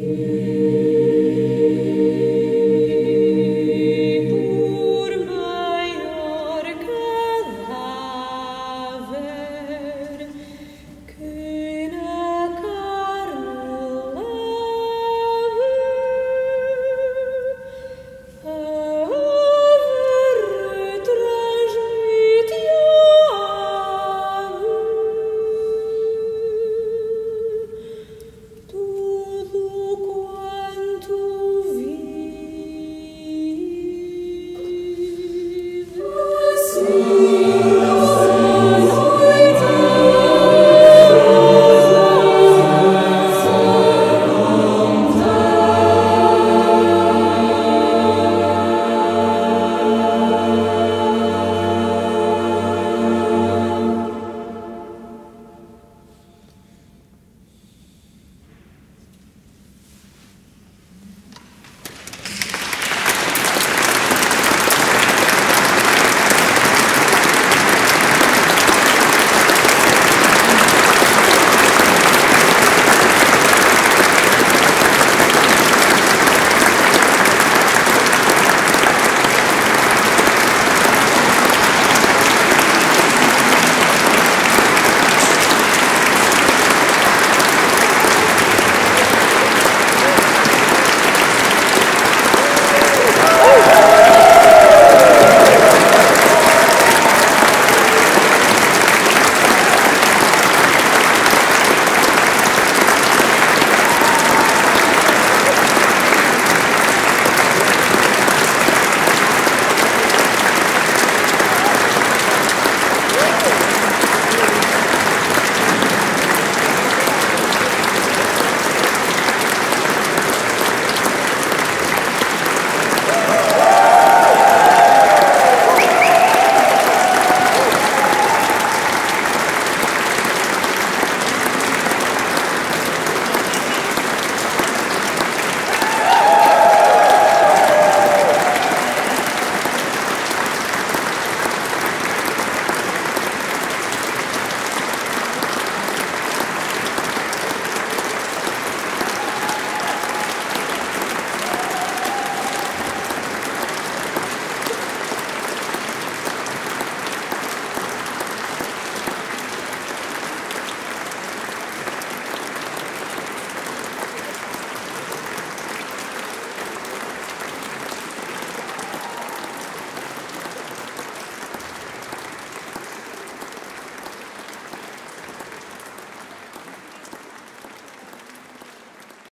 you.